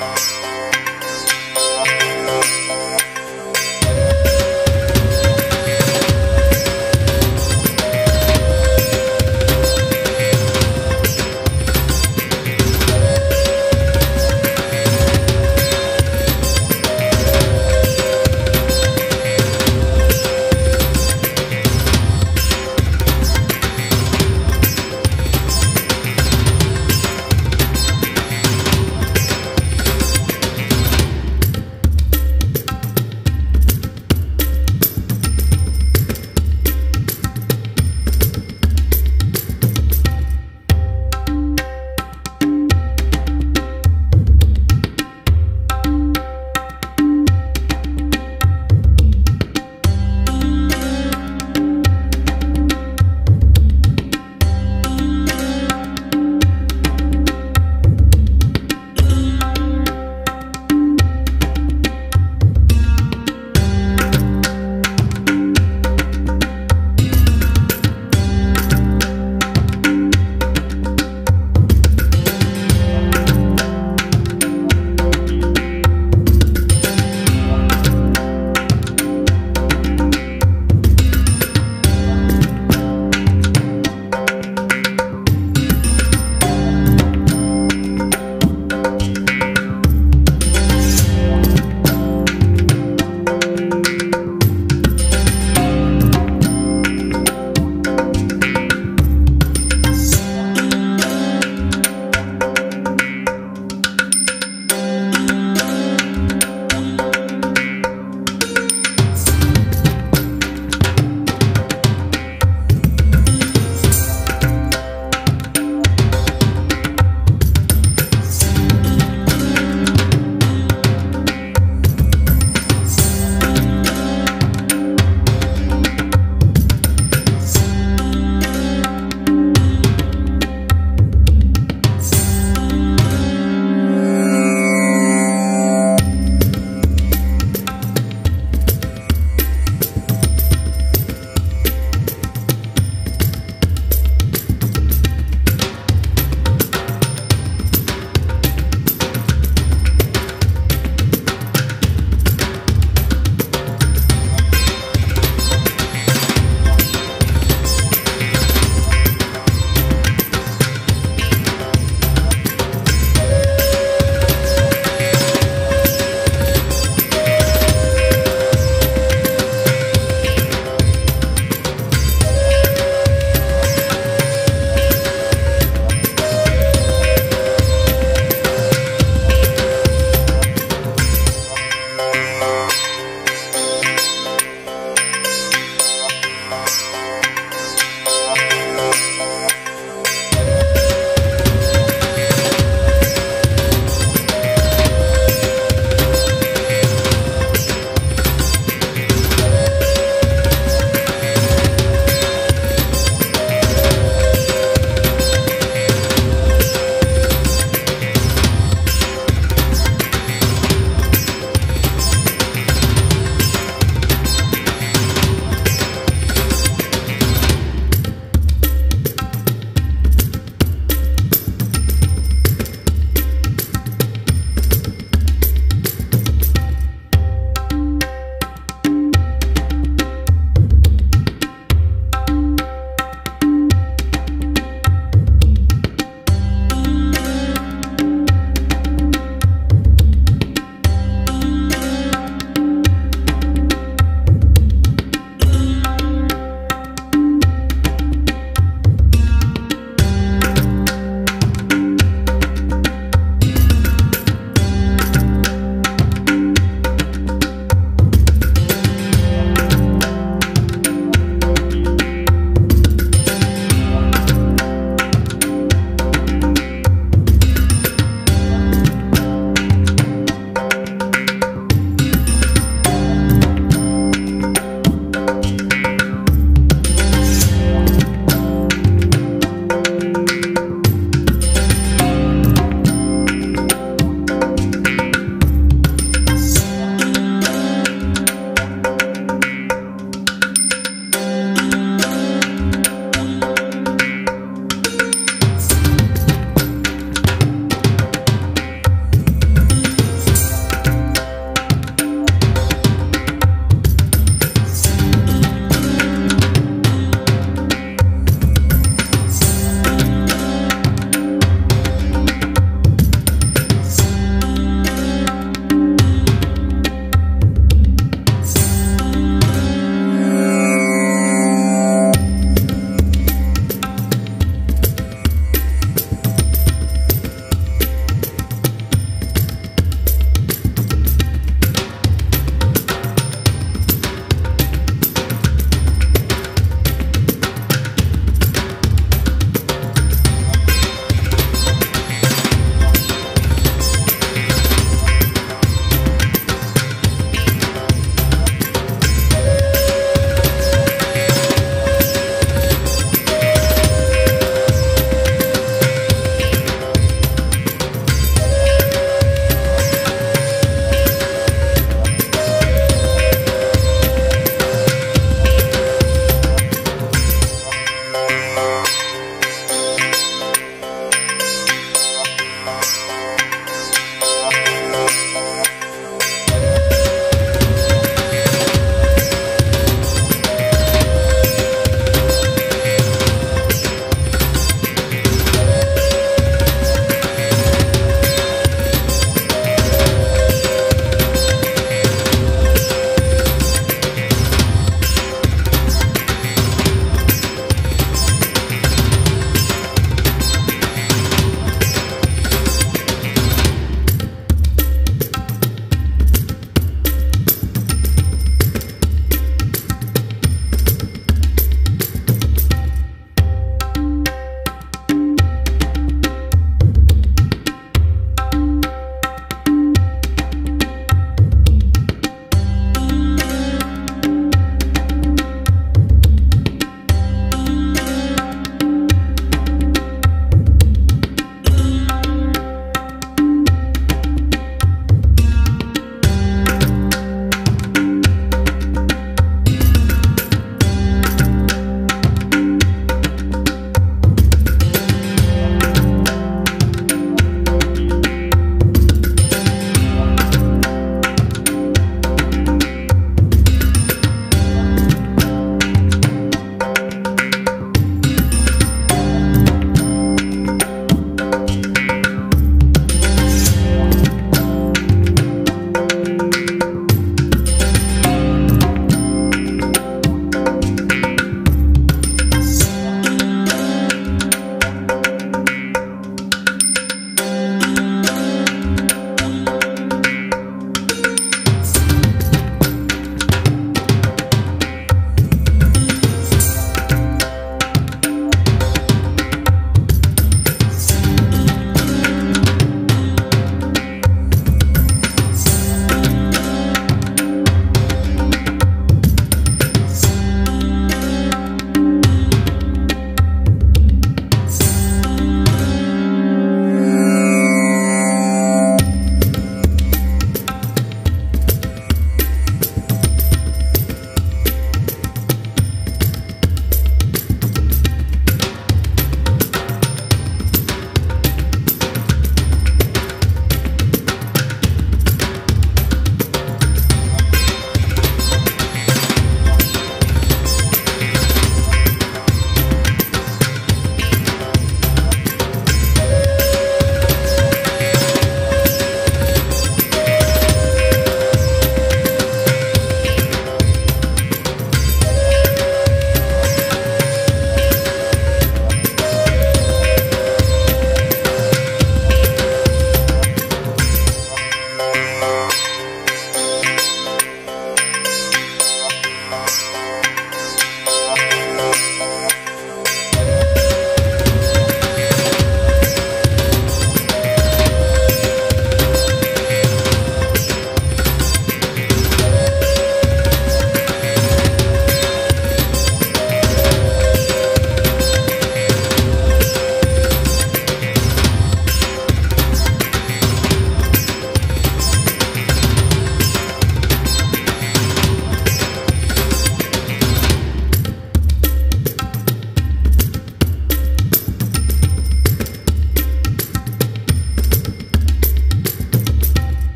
Bye.